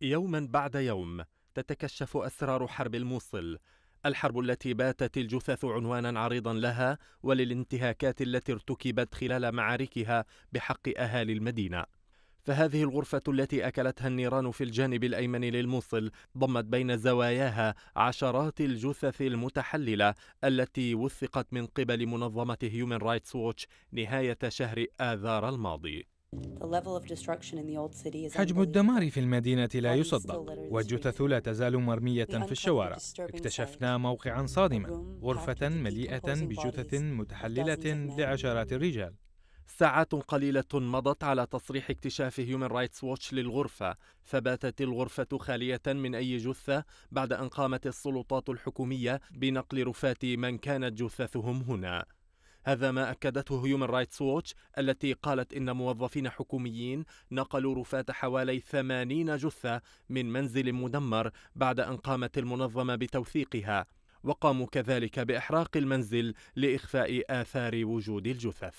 يوما بعد يوم تتكشف أسرار حرب الموصل. الحرب التي باتت الجثث عنوانا عريضا لها وللانتهاكات التي ارتكبت خلال معاركها بحق أهالي المدينة. فهذه الغرفة التي أكلتها النيران في الجانب الأيمن للموصل ضمت بين زواياها عشرات الجثث المتحللة التي وثقت من قبل منظمة هيومن رايتس ووتش نهاية شهر آذار الماضي. حجم الدمار في المدينة لا يصدق والجثث لا تزال مرمية في الشوارع. اكتشفنا موقعا صادما غرفة مليئة بجثث متحللة لعشرات الرجال. ساعات قليلة مضت على تصريح اكتشاف هيومن رايتس ووتش للغرفة. فباتت الغرفة خالية من أي جثة بعد أن قامت السلطات الحكومية بنقل رفات من كانت جثثهم هنا. هذا ما أكدته هيومن رايتس ووتش التي قالت إن موظفين حكوميين نقلوا رفات حوالي ثمانين جثة من منزل مدمر بعد أن قامت المنظمة بتوثيقها. وقاموا كذلك بإحراق المنزل لإخفاء آثار وجود الجثث.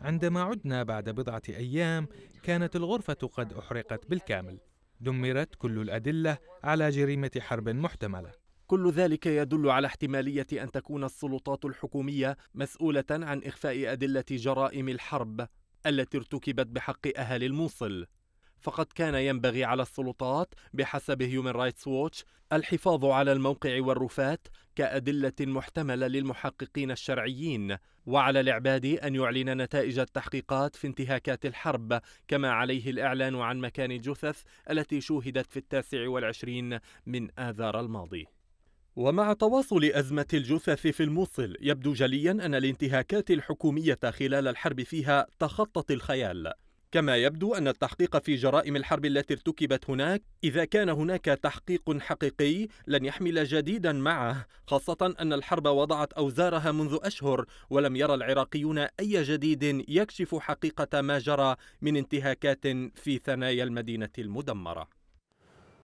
عندما عدنا بعد بضعة أيام كانت الغرفة قد أحرقت بالكامل. دمرت كل الأدلة على جريمة حرب محتملة. كل ذلك يدل على احتمالية أن تكون السلطات الحكومية مسؤولة عن إخفاء أدلة جرائم الحرب التي ارتكبت بحق أهل الموصل. فقد كان ينبغي على السلطات بحسب هيومن رايتس ووتش الحفاظ على الموقع والرفات كأدلة محتملة للمحققين الشرعيين وعلى العبادي أن يعلن نتائج التحقيقات في انتهاكات الحرب كما عليه الإعلان عن مكان الجثث التي شوهدت في التاسع والعشرين من آذار الماضي. ومع تواصل أزمة الجثث في الموصل يبدو جليا أن الانتهاكات الحكومية خلال الحرب فيها تخطت الخيال. كما يبدو أن التحقيق في جرائم الحرب التي ارتكبت هناك إذا كان هناك تحقيق حقيقي لن يحمل جديدا معه خاصة أن الحرب وضعت أوزارها منذ أشهر ولم يرى العراقيون أي جديد يكشف حقيقة ما جرى من انتهاكات في ثنايا المدينة المدمرة.